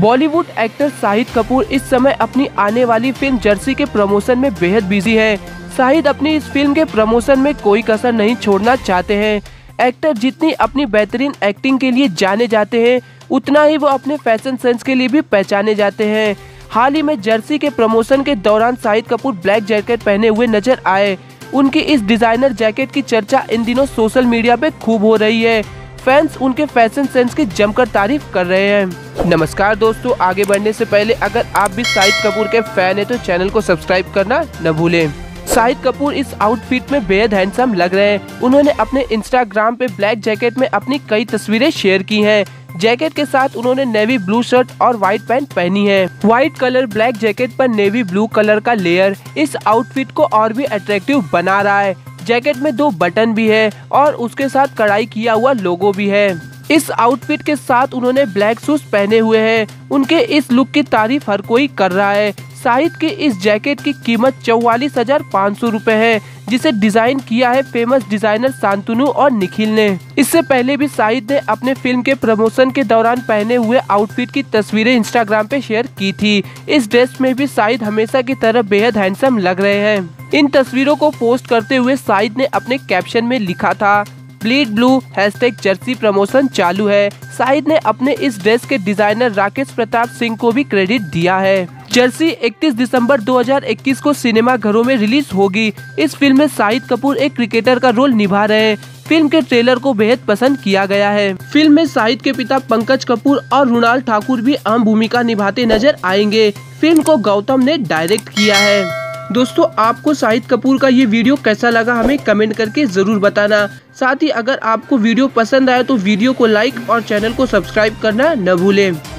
Bollywood actor Shahid Kapoor इस समय अपनी आने वाली फ़िल्म जर्सी के प्रमोशन में बेहद बिज़ी है। शाहिद अपनी इस फ़िल्म के प्रमोशन में कोई कसर नहीं छोड़ना चाहते हैं। एक्टर जितनी अपनी बेहतरीन एक्टिंग के लिए जाने जाते हैं, उतना ही वो अपने फ़ैशन सेंस के लिए भी पहचाने जाते हैं। हाल ही में जर्सी के प्रमोशन के दौरान शाहिद कपूर ब्लैक जैकेट पहने हुए नज़र आए। उनकी इस डिज़ाइनर जैकेट की चर्चा इन दिनों सोशल मीडिया पे खूब हो रही है। फैंस उनके फ़ैशन सेंस की जमकर तारीफ़ कर रहे हैं। नमस्कार दोस्तों, आगे बढ़ने से पहले अगर आप भी शाहिद कपूर के फ़ैन है तो चैनल को सब्सक्राइब करना न भूलें। शाहिद कपूर इस आउटफिट में बेहद हैंडसम लग रहे हैं। उन्होंने अपने इंस्टाग्राम पे ब्लैक जैकेट में अपनी कई तस्वीरें शेयर की हैं। जैकेट के साथ उन्होंने नेवी ब्लू शर्ट और व्हाइट पैंट पहनी है। व्हाइट कलर ब्लैक जैकेट पर नेवी ब्लू कलर का लेयर इस आउटफिट को और भी अट्रैक्टिव बना रहा है। जैकेट में दो बटन भी है और उसके साथ कढ़ाई किया हुआ लोगो भी है। इस आउटफिट के साथ उन्होंने ब्लैक शूज़ पहने हुए हैं। उनके इस लुक की तारीफ़ हर कोई कर रहा है। शाहिद की इस जैकेट की कीमत चौवालीस हज़ार पाँच सौ रूपए है, जिसे डिज़ाइन किया है फ़ेमस डिज़ाइनर शांतनु और निखिल ने। इससे पहले भी शाहिद ने अपने फ़िल्म के प्रमोशन के दौरान पहने हुए आउटफिट की तस्वीरें इंस्टाग्राम पे शेयर की थी। इस ड्रेस में भी शाहिद हमेशा की तरह बेहद हैंडसम लग रहे हैं। इन तस्वीरों को पोस्ट करते हुए शाहिद ने अपने कैप्शन में लिखा था, bleed blue, hashtag jersey promotion चालू है। शाहिद ने अपने इस ड्रेस के डिज़ाइनर राकेश प्रताप सिंह को भी क्रेडिट दिया है। जर्सी 31 दिसंबर 2021 को सिनेमा घरों में रिलीज़ होगी। इस फ़िल्म में शाहिद कपूर एक क्रिकेटर का रोल निभा रहे हैं। फ़िल्म के ट्रेलर को बेहद पसंद किया गया है। फ़िल्म में शाहिद के पिता पंकज कपूर और रुणाल ठाकुर भी अहम भूमिका निभाते नज़र आएँगे। फ़िल्म को गौतम ने डायरेक्ट किया है। दोस्तों, आपको शाहिद कपूर का ये वीडियो कैसा लगा हमें कमेंट करके ज़रूर बताना। साथ ही अगर आपको वीडियो पसंद आया तो वीडियो को लाइक और चैनल को सब्सक्राइब करना न भूलें।